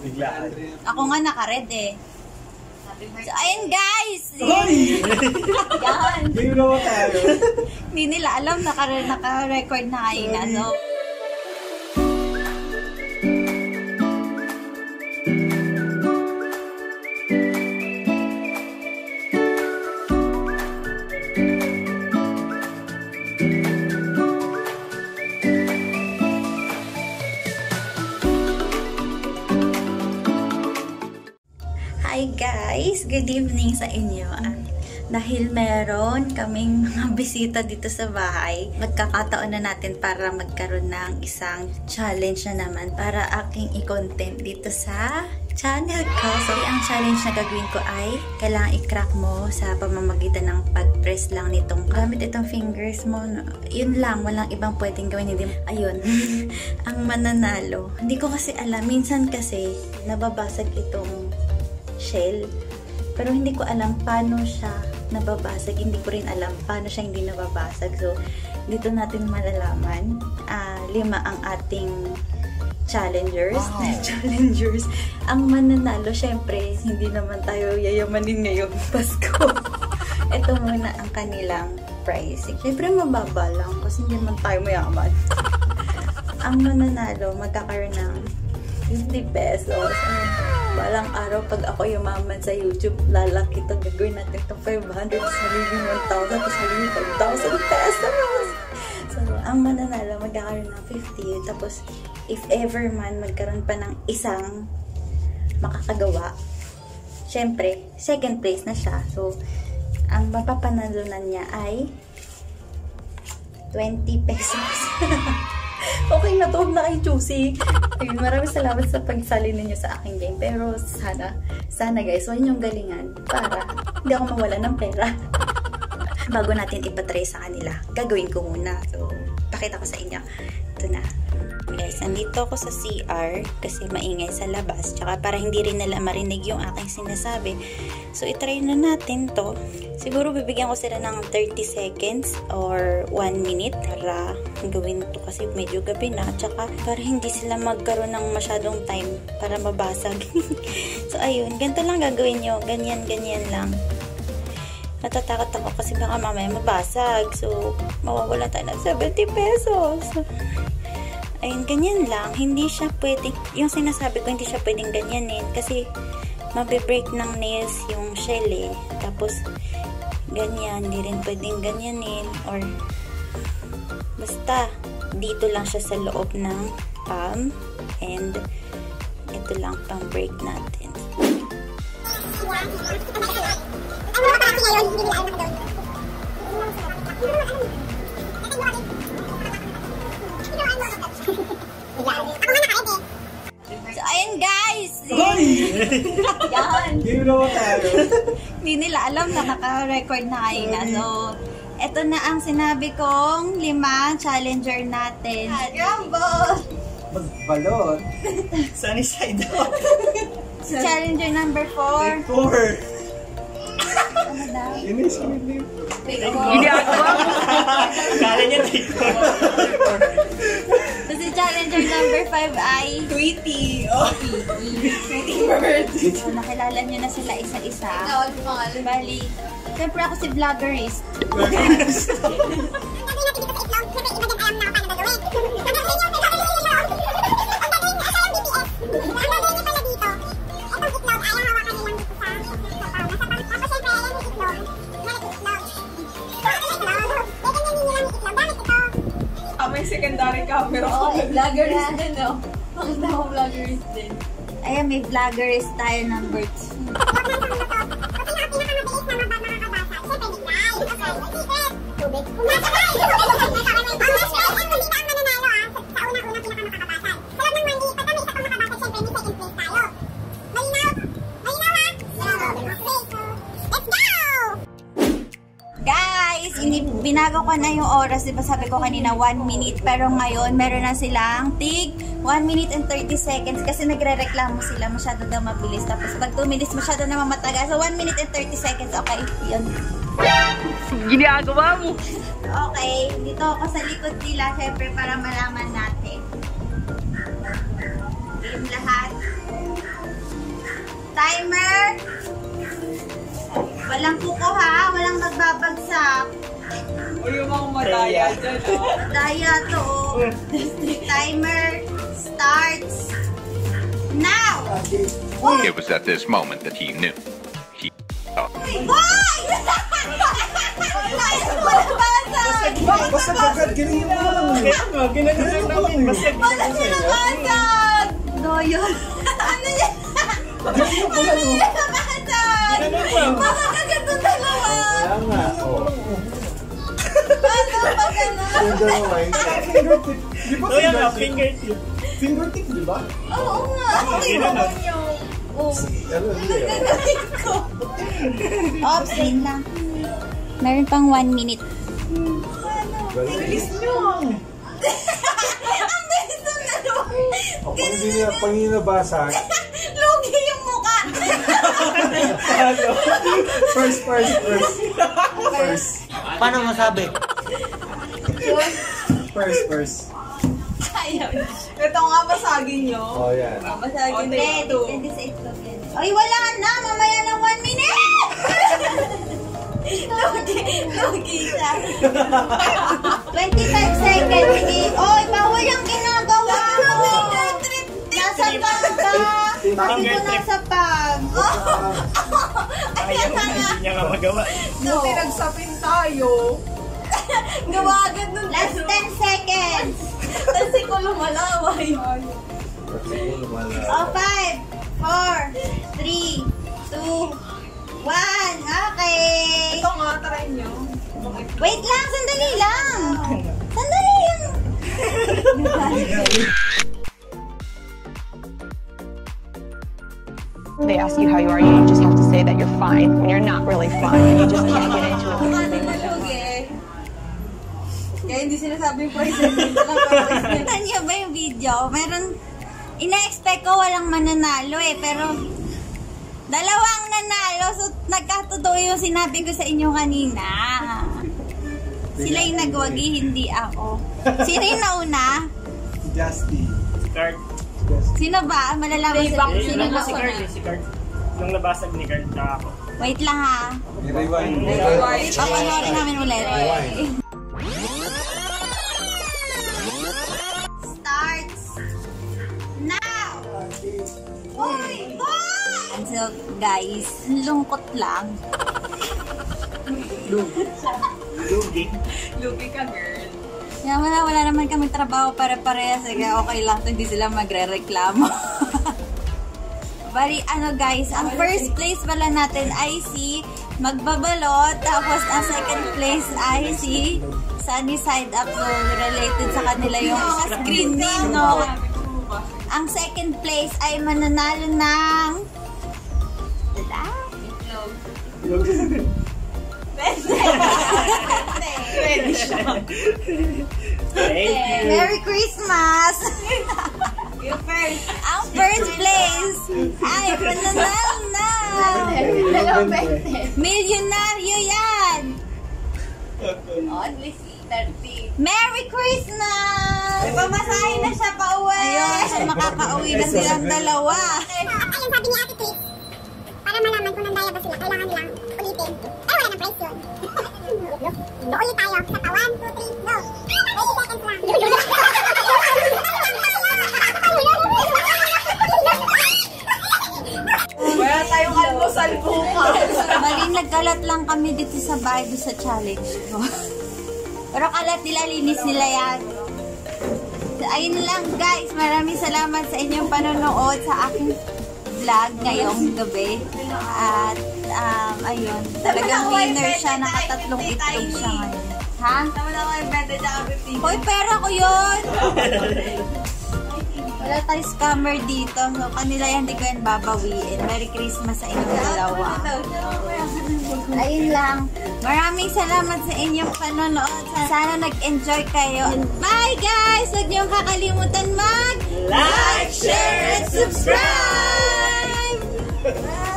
Biglaan. Ako nga naka-red eh. So, ayun guys! Hoy! Yan! Hindi nila alam, naka- naka-record na kayo na. So, Good evening sa inyo. Ah, Dahil meron kaming mga bisita dito sa bahay, magkakataon na natin para magkaroon ng isang challenge na naman para aking i-content dito sa channel ko. So, ang challenge na gagawin ko ay kailangan i-crack mo sa pamamagitan ng pag-press lang nitong gamit itong fingers mo. Yun lang, walang ibang pwedeng gawin. Hindi, ayun, ang mananalo. Hindi ko kasi alam. Minsan kasi, nababasag itong shell. Pero hindi ko alam paano siya nababasag. Hindi ko rin alam paano siya hindi nababasag. So, dito natin malalaman. Ah, lima ang ating challengers. challengers. Ang mananalo, syempre, hindi naman tayo yayamanin ngayong Pasko. Ito muna ang kanilang pricing. Syempre, mababa lang kasi hindi naman tayo mayaman. ang mananalo, magkakaroon ng 50 pesos. Balang araw, pag ako yumaman sa YouTube, lalaki to gagawin natin itong 500, sabihin 1,000, tapos sabihin 5,000 pesos. So, ang mananalo, magkakaroon ng 50. Tapos, if ever man magkaroon pa ng isang makakagawa, syempre, second place na siya. So, ang mapapanalunan niya ay 20 pesos. okay na to, na kayo choosy. Ayun, maraming salamat sa pagsali ninyo sa aking game. Pero sana, sana guys, huwag niyong galingan para hindi ako mawala ng pera. Bago natin ipatry sa kanila, gagawin ko muna. So, pakita ko sa inyo. Ito na. Guys, andito ako sa CR kasi maingay sa labas. Tsaka para hindi rin nila marinig yung aking sinasabi. So, itry na natin to. Siguro bibigyan ko sila ng 30 seconds or 1 minute para gawin to kasi medyo gabi na. Tsaka para hindi sila magkaroon ng masyadong time para mabasag. so, ayun. Ganito lang gagawin nyo. Ganyan, ganyan lang. Natatakot ako kasi baka mamaya mabasag. So, mawawala tayo ng 70 pesos. Ayun, ganyan lang. Hindi siya pwedeng, yung sinasabi ko, hindi siya pwedeng ganyanin. Kasi, mabibreak ng nails yung shell eh. Tapos, ganyan, hindi rin pwedeng ganyanin. Or, basta, dito lang siya sa loob ng palm. And, ito lang pang break natin. So, ayun guys! Hoy! Yan! Tayo. Hindi nila alam na naka-record na kayo na. So, eto na ang sinabi kong lima challenger natin. Rumble! Magbalot. Sunny side up. Challenger number 4. Four. Daw? Yun yung screen name. Kala niya TikTok. So, si challenger number 5 ay Tweety. Oh. Tweety Bird. So, nakilala nyo na sila isa-isa. Bali, siyempre ako si Vloggerist. Ah, camera. Oo, Oh, vloggerist din, no? Pakita ko vloggerist din. Ayan, may Vloggerist tayo number 2. Guys, binago ko na yung oras. Diba sabi ko kanina 1 minute. Pero ngayon, meron na silang tig 1 minute and 30 seconds kasi nagre-reklamo sila. Masyado daw mabilis. Tapos pag 2 minutes, masyado na mamataga. So 1 minute and 30 seconds. Okay, yun. Ginagawa mo. Okay, dito ako sa likod nila. Siyempre, para malaman natin. Game lahat. Mga madaya dyan, oh. Daya to. oh. Timer starts now. It was at this moment that he knew. He up. Boy! Wala basag! Basta agad, ganyan mo lang. Ginano lang namin. Basta Wala sila basag! Doyon. Ano yan? Ganyan mo lang. oh. Basag! Makakagat ng dalawa! Kaya nga, oh. Ano? Yung yung Fingertip. Di ba yan nga, fingertip? fingertip. Di ba? Oo nga. Okay Ganun. naman yung... Oh. ano, hindi ah. Gagawin ko. Oops, wait lang. Meron pang one minute. Galing. Ang bilis ng dalawa. O, pag hindi na, pag hindi nabasa, Lugi yung mukha. First, first, first. First. Paano masabi? First, first. Ayaw. Ito nga basagin nyo. oh yan. Masagin Okay, din. two. Pwede sa itlog yan. Ay, wala na. Mamaya na one minute. Lugi. Lugi siya. 25 seconds. Oy, bawal yung ginagawa mo. Nasa pag ka. Sabi ko nasa pag. Kaya nga, hindi niya nga magawa. No. Pinagsapin tayo. Gawa agad nun. Last 10 seconds. Kasi ko lumalaway. Kasi kung lumala. Oh, 5, 4, 3, 2, 1. Okay. Ito nga, try nyo. Wait lang, sandali lang. Sandali lang. They ask you how you are, you just have to say that you're fine when you're not really fine. You just can't get it. Hindi sinasabi poison. Kita niyo ba yung video? Meron, ina-expect ko walang mananalo eh, pero dalawang nanalo. So, nagkatotoo yung sinabi ko sa inyo kanina. Sila yung nagwagi, hindi ako. Sino yung nauna? Si Justy. Si Card. Sino ba? Malalaman sa sino ako si Card nauna. si Card. Nung nabasag ni Card, tsaka ako. Wait lang ha. I-rewind. Papanoorin namin ulit. Starts So, guys, lungkot lang. Lugi. Lugi ka, girl. Kaya wala, wala naman kami trabaho para parehas. Kaya okay lang to, hindi sila magre-reklamo. Bali, ano guys, ang first place pala natin ay si Magbabalot. Tapos ang second place ay si Sunny Side Up. So, related sa kanila yung screen name, no? Ang second place ay mananalo ng... Ready siya. Thank you. Merry Christmas! You first. Ang first place ay mananalo na! Milyonaryo yan! Only 30. Merry Christmas! May pamasahe na siya pa uwi! Ayun, so makakauwi na silang dalawa. Ayun, sabi ni Ate Chris, para malaman kung nandaya ba sila, kailangan nilang ulitin. Eh, wala ng price yun. Ulit tayo. Sa pa, 1, 2, 3, go. 30 seconds lang. Wala tayong almusal bukas. Bali, nagkalat lang kami dito sa bahay doon sa challenge ko. Pero kalat nila, linis nila yan. Ayun lang guys, maraming salamat sa inyong panonood sa aking vlog ngayong gabi. At um, ayun, talagang winner siya, nakatatlong itlog siya ngayon. Ha? Tama na ako yung benta niya kami Hoy, pera ko yun! Wala tayong scammer dito. So, kanila yan, di ko yan babawiin. Merry Christmas sa inyong dalawa. Ayun lang. Maraming salamat sa inyong panonood. Sana nag-enjoy kayo. Bye guys! Huwag niyong kakalimutan mag- Like, share, and subscribe!